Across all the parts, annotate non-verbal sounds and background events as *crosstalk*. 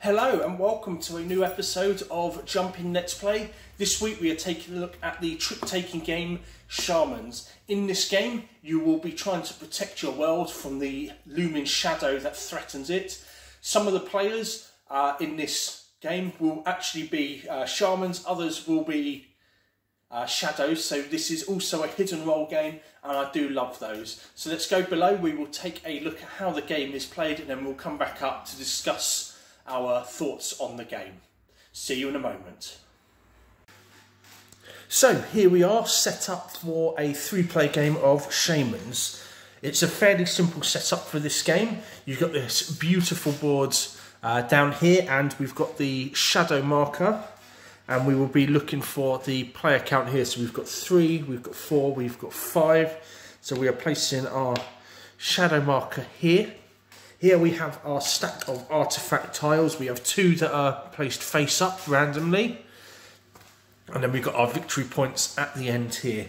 Hello and welcome to a new episode of Jump In Let's Play. This week we are taking a look at the trick-taking game Shamans. In this game you will be trying to protect your world from the looming shadow that threatens it. Some of the players uh, in this game will actually be uh, Shamans, others will be uh, shadows. So this is also a hidden role game and I do love those. So let's go below. We will take a look at how the game is played and then we'll come back up to discuss our thoughts on the game. See you in a moment. So here we are set up for a three player game of Shamans. It's a fairly simple setup for this game. You've got this beautiful board uh, down here and we've got the shadow marker and we will be looking for the player count here. So we've got three, we've got four, we've got five. So we are placing our shadow marker here. Here we have our stack of artifact tiles. We have two that are placed face up randomly. And then we've got our victory points at the end here.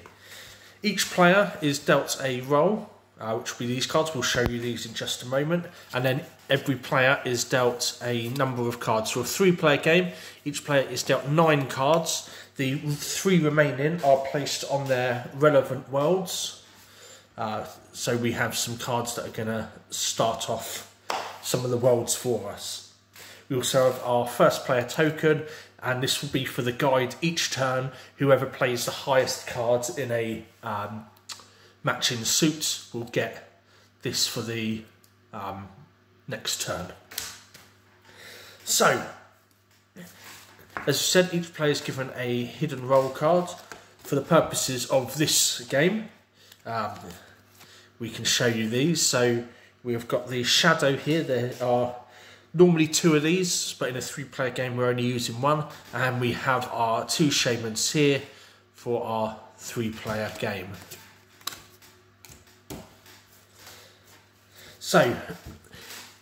Each player is dealt a role uh, which will be these cards. We'll show you these in just a moment. And then every player is dealt a number of cards. So a three-player game, each player is dealt nine cards. The three remaining are placed on their relevant worlds. Uh, so we have some cards that are going to start off some of the worlds for us. We also have our first player token, and this will be for the guide each turn. Whoever plays the highest cards in a um, matching suit will get this for the um, next turn. So, as said, each player is given a hidden role card. For the purposes of this game, um, we can show you these. So we've got the shadow here. There are normally two of these, but in a three-player game we're only using one. And we have our two shamans here for our three-player game. So,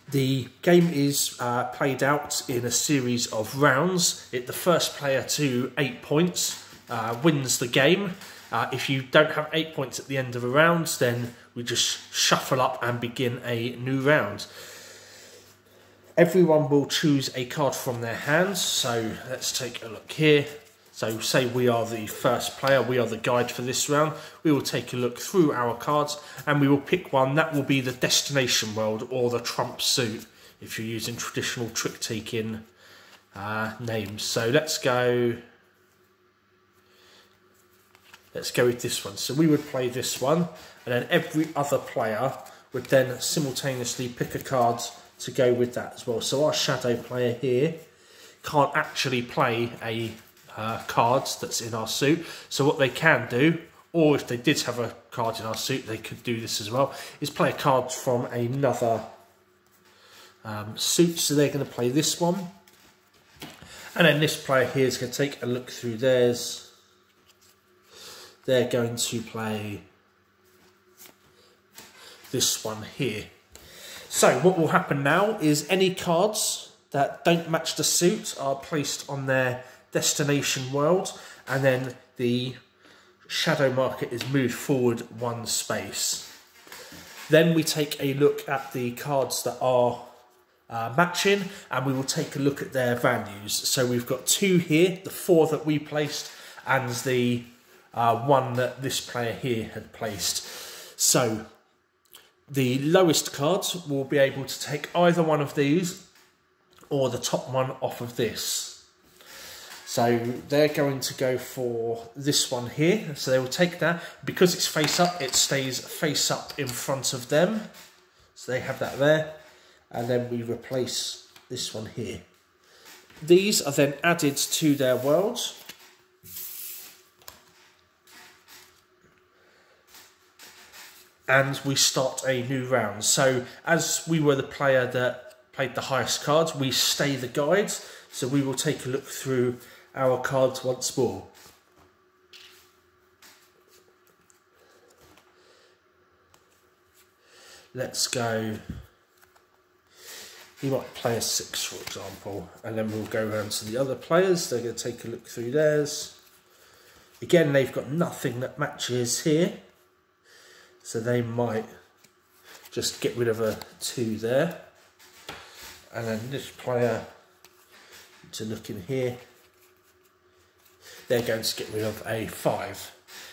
the game is uh, played out in a series of rounds. It, the first player to eight points uh, wins the game. Uh, if you don't have eight points at the end of a round, then we just shuffle up and begin a new round. Everyone will choose a card from their hands. So let's take a look here. So say we are the first player, we are the guide for this round. We will take a look through our cards and we will pick one that will be the destination world or the trump suit if you're using traditional trick-taking uh, names. So let's go, let's go with this one. So we would play this one and then every other player would then simultaneously pick a card to go with that as well. So our shadow player here can't actually play a uh, cards that's in our suit. So what they can do, or if they did have a card in our suit, they could do this as well, is play a card from another um, suit. So they're going to play this one. And then this player here is going to take a look through theirs. They're going to play this one here. So what will happen now is any cards that don't match the suit are placed on their destination world, and then the shadow market is moved forward one space. Then we take a look at the cards that are uh, matching and we will take a look at their values. So we've got two here, the four that we placed and the uh, one that this player here had placed. So the lowest cards will be able to take either one of these or the top one off of this. So they're going to go for this one here. So they will take that. Because it's face up, it stays face up in front of them. So they have that there. And then we replace this one here. These are then added to their worlds. And we start a new round. So as we were the player that played the highest cards, we stay the guides. So we will take a look through our cards once more. Let's go. He might play a six, for example, and then we'll go around to the other players. They're going to take a look through theirs. Again, they've got nothing that matches here, so they might just get rid of a two there. And then this player to look in here, they're going to get rid of a 5.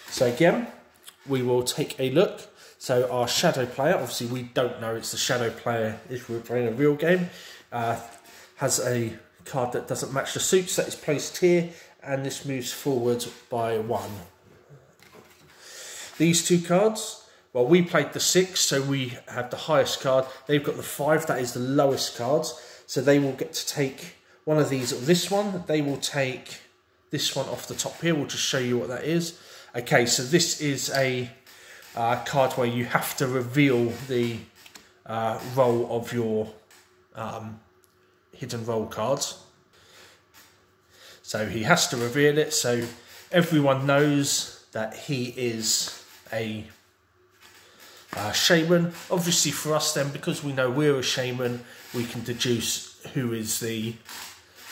So again, we will take a look. So our shadow player, obviously we don't know it's the shadow player if we're playing a real game, uh, has a card that doesn't match the suits that is placed here and this moves forward by one. These two cards, well we played the six so we have the highest card, they've got the five, that is the lowest cards, so they will get to take one of these or this one, they will take this one off the top here, we'll just show you what that is. Okay, so this is a uh, card where you have to reveal the uh, role of your um, hidden role cards. So he has to reveal it. So everyone knows that he is a uh, shaman. Obviously for us then, because we know we're a shaman, we can deduce who is the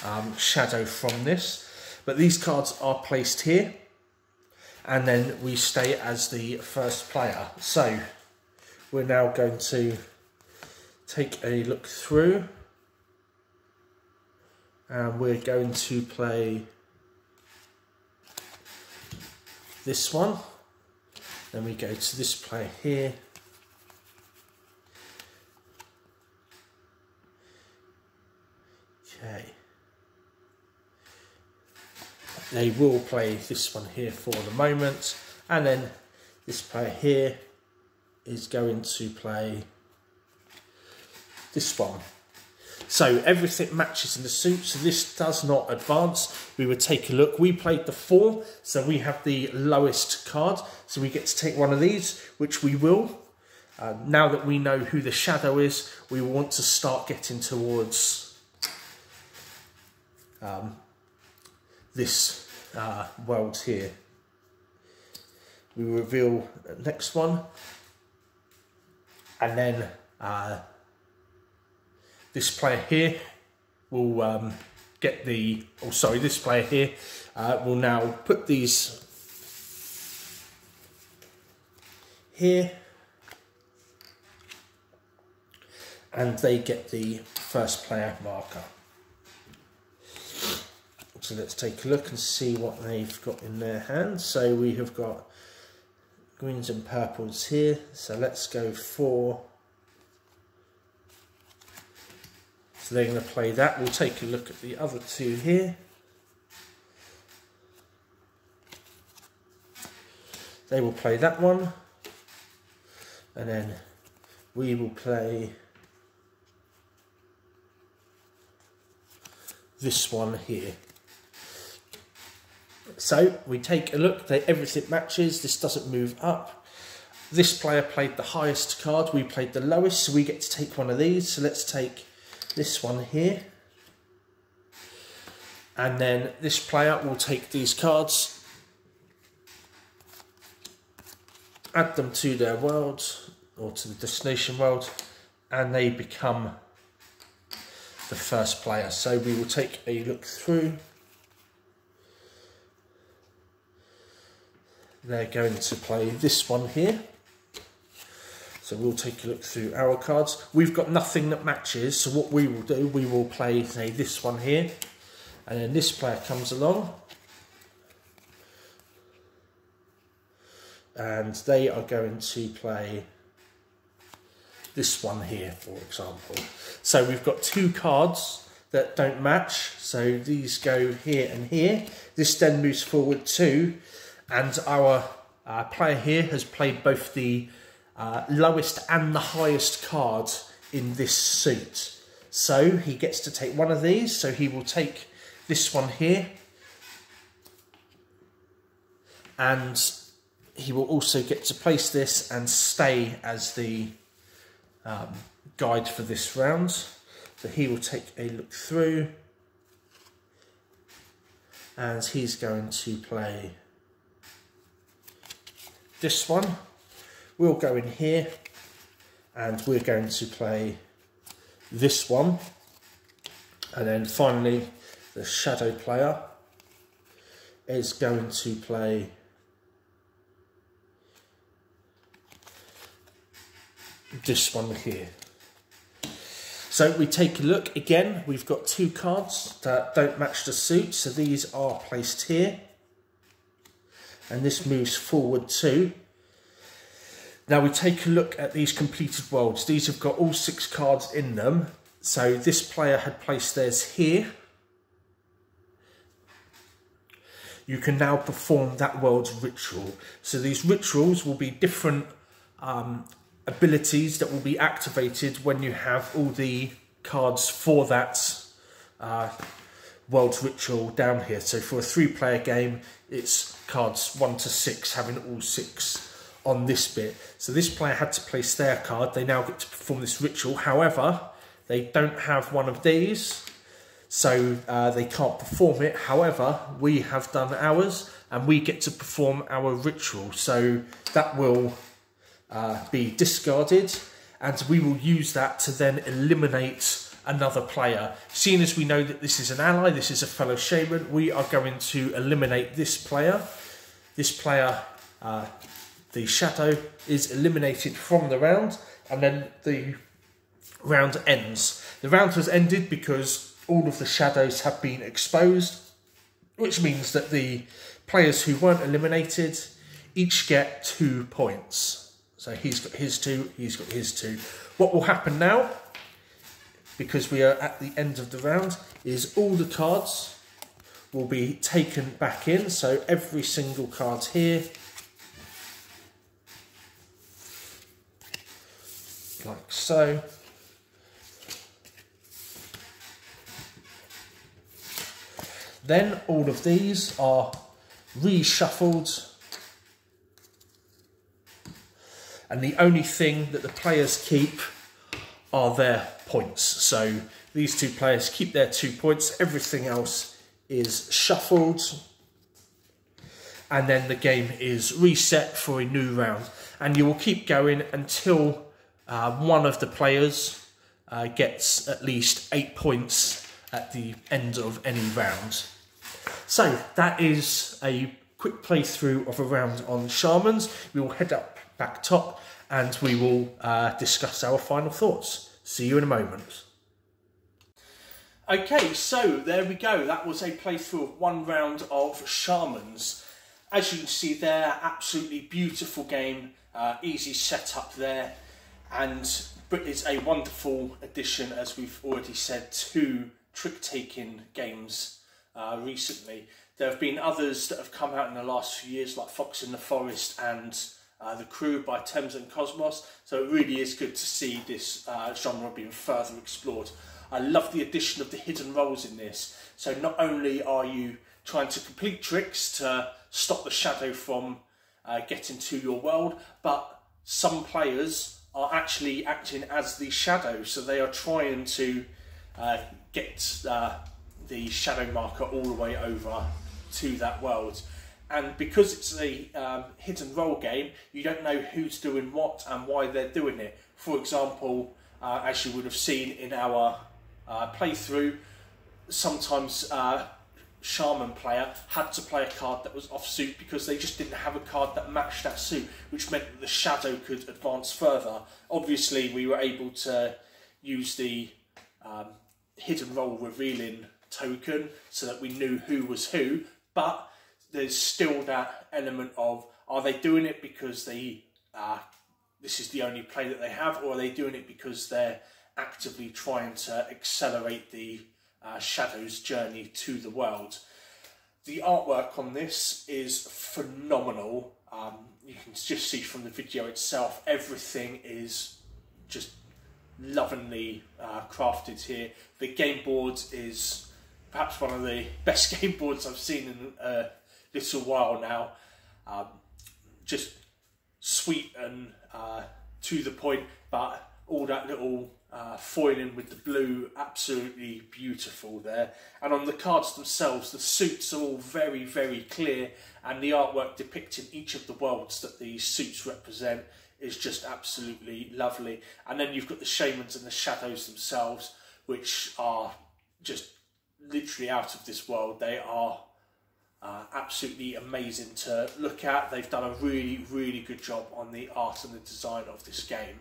um, shadow from this. But these cards are placed here and then we stay as the first player. So we're now going to take a look through and we're going to play this one then we go to this player here okay. They will play this one here for the moment and then this player here is going to play this one. So everything matches in the suit so this does not advance. We would take a look. We played the four so we have the lowest card. So we get to take one of these which we will. Uh, now that we know who the shadow is we want to start getting towards um, this uh, world here. We reveal the next one and then uh, this player here will um, get the, oh sorry, this player here uh, will now put these here and they get the first player marker. So let's take a look and see what they've got in their hands. So we have got greens and purples here. So let's go for... So they're going to play that. We'll take a look at the other two here. They will play that one. And then we will play this one here. So we take a look, they, everything matches, this doesn't move up. This player played the highest card, we played the lowest, so we get to take one of these. So let's take this one here. And then this player will take these cards, add them to their world, or to the destination world, and they become the first player. So we will take a look through. They're going to play this one here. So we'll take a look through our cards. We've got nothing that matches, so what we will do, we will play, say, this one here. And then this player comes along. And they are going to play this one here, for example. So we've got two cards that don't match. So these go here and here. This then moves forward two and our uh, player here has played both the uh, lowest and the highest card in this suit. So he gets to take one of these, so he will take this one here. And he will also get to place this and stay as the um, guide for this round. So he will take a look through and he's going to play this one we'll go in here and we're going to play this one and then finally the shadow player is going to play this one here So we take a look again. We've got two cards that don't match the suit. So these are placed here. And this moves forward too. Now we take a look at these completed worlds. These have got all six cards in them. So this player had placed theirs here. You can now perform that world's ritual. So these rituals will be different um, abilities that will be activated when you have all the cards for that uh, world's ritual down here. So for a three player game, it's cards one to six, having all six on this bit. So this player had to place their card. They now get to perform this ritual. However, they don't have one of these, so uh, they can't perform it. However, we have done ours and we get to perform our ritual. So that will uh, be discarded and we will use that to then eliminate another player. Seeing as we know that this is an ally, this is a fellow shaman, we are going to eliminate this player. This player, uh, the shadow, is eliminated from the round and then the round ends. The round has ended because all of the shadows have been exposed, which means that the players who weren't eliminated each get two points. So he's got his two, he's got his two. What will happen now, because we are at the end of the round, is all the cards will be taken back in. So every single card here, like so. Then all of these are reshuffled and the only thing that the players keep are their points. So these two players keep their two points, everything else is shuffled, and then the game is reset for a new round. And you will keep going until uh, one of the players uh, gets at least eight points at the end of any round. So that is a quick playthrough of a round on Shamans. We will head up back top and we will uh, discuss our final thoughts. See you in a moment. Okay, so there we go. That was a playthrough of one round of Shamans. As you can see there, absolutely beautiful game, uh, easy setup there, and is a wonderful addition, as we've already said, to trick-taking games uh, recently. There have been others that have come out in the last few years, like Fox in the Forest and uh, the crew by Thames and Kosmos, So it really is good to see this uh, genre being further explored. I love the addition of the hidden roles in this. So not only are you trying to complete tricks to stop the shadow from uh, getting to your world, but some players are actually acting as the shadow. So they are trying to uh, get uh, the shadow marker all the way over to that world and because it's a um, hidden role game, you don't know who's doing what and why they're doing it. For example, uh, as you would have seen in our uh, playthrough, sometimes uh, shaman player had to play a card that was off suit because they just didn't have a card that matched that suit, which meant that the shadow could advance further. Obviously, we were able to use the um, hidden role revealing token so that we knew who was who, but there's still that element of are they doing it because they uh, this is the only play that they have, or are they doing it because they're actively trying to accelerate the uh, Shadow's journey to the world? The artwork on this is phenomenal. Um, you can just see from the video itself, everything is just lovingly uh, crafted here. The game board is perhaps one of the *laughs* best game boards I've seen in a little while now. Um, just sweet and uh, to the point, but all that little uh, foiling with the blue, absolutely beautiful there. And on the cards themselves, the suits are all very, very clear, and the artwork depicting each of the worlds that these suits represent is just absolutely lovely. And then you've got the shamans and the shadows themselves, which are just literally out of this world. They are uh, absolutely amazing to look at. They've done a really, really good job on the art and the design of this game.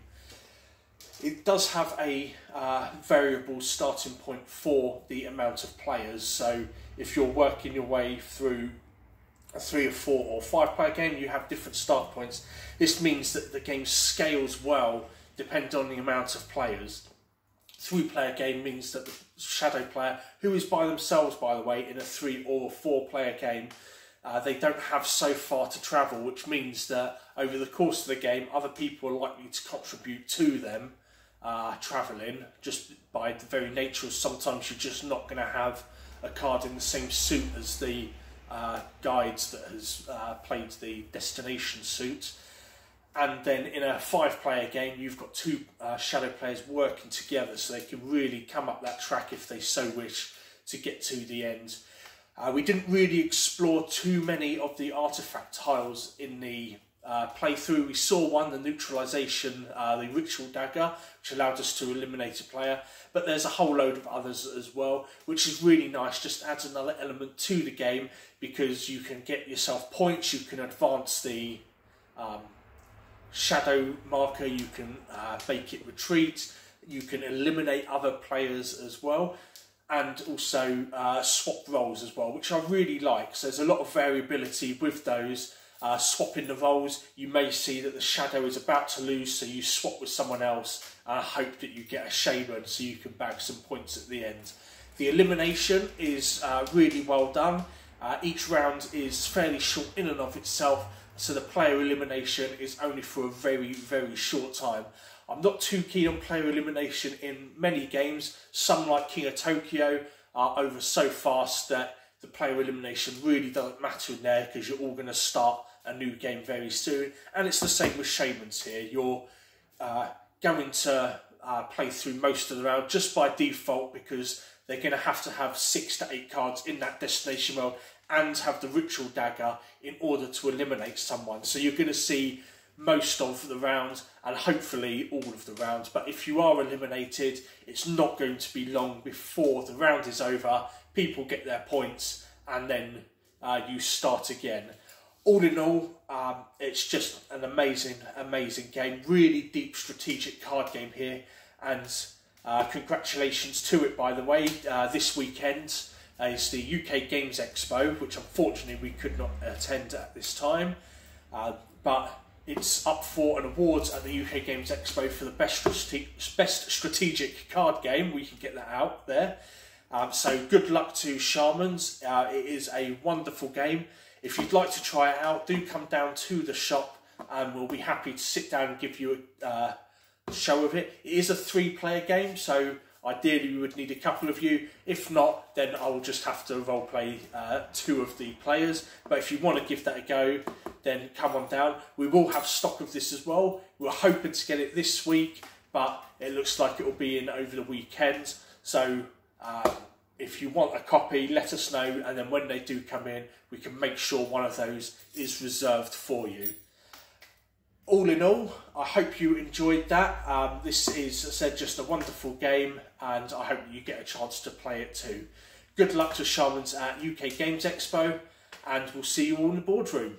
It does have a uh, variable starting point for the amount of players. So if you're working your way through a three or four or five player game, you have different start points. This means that the game scales well depending on the amount of players. Three player game means that the shadow player, who is by themselves, by the way, in a three or four player game, uh, they don't have so far to travel, which means that over the course of the game, other people are likely to contribute to them uh, travelling just by the very nature of sometimes you're just not going to have a card in the same suit as the uh, guides that has uh, played the destination suit. And then in a five player game, you've got two uh, shadow players working together so they can really come up that track if they so wish to get to the end. Uh, we didn't really explore too many of the artifact tiles in the uh, playthrough. We saw one, the neutralization, uh, the ritual dagger, which allowed us to eliminate a player. But there's a whole load of others as well, which is really nice. Just adds another element to the game because you can get yourself points. You can advance the um, shadow marker. You can uh, make it retreat. You can eliminate other players as well. And also uh, swap roles as well, which I really like. So there's a lot of variability with those uh, swapping the roles, you may see that the shadow is about to lose, so you swap with someone else and hope that you get a shaman so you can bag some points at the end. The elimination is uh, really well done. Uh, each round is fairly short in and of itself, so the player elimination is only for a very, very short time. I'm not too keen on player elimination in many games. Some, like King of Tokyo, are over so fast that the player elimination really doesn't matter in there because you're all going to start a new game very soon. And it's the same with Shamans here. You're uh, going to uh, play through most of the round just by default because they're going to have to have six to eight cards in that destination world and have the ritual dagger in order to eliminate someone. So you're going to see most of the rounds and hopefully all of the rounds. But if you are eliminated, it's not going to be long before the round is over. People get their points and then uh, you start again all in all, um, it's just an amazing, amazing game. Really deep strategic card game here, and uh, congratulations to it, by the way. Uh, this weekend is the UK Games Expo, which unfortunately we could not attend at this time, uh, but it's up for an award at the UK Games Expo for the best, strate best strategic card game. We can get that out there. Um, so good luck to Shamans. Uh, it is a wonderful game. If you'd like to try it out, do come down to the shop and we'll be happy to sit down and give you a uh, show of it. It is a three player game, so ideally we would need a couple of you. If not, then I'll just have to role play uh, two of the players. But if you want to give that a go, then come on down. We will have stock of this as well. We're hoping to get it this week, but it looks like it will be in over the weekend. So uh, if you want a copy, let us know, and then when they do come in, we can make sure one of those is reserved for you. All in all, I hope you enjoyed that. Um, this is, I said, just a wonderful game, and I hope you get a chance to play it too. Good luck to Shamans at UK Games Expo, and we'll see you all in the boardroom.